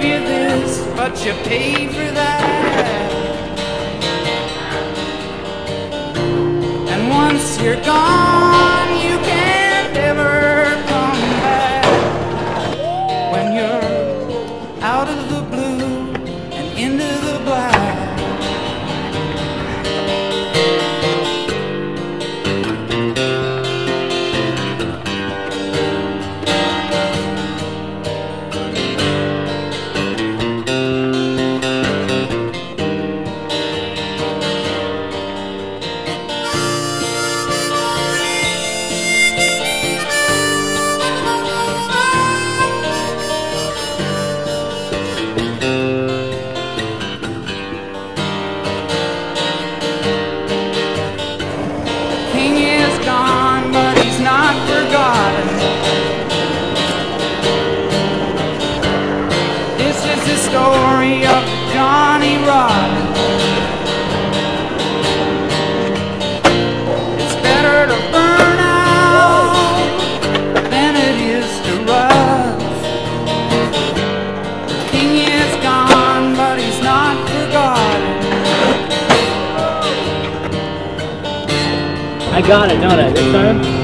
gave you this, but you pay for that. And once you're gone. I got it, don't I, this time?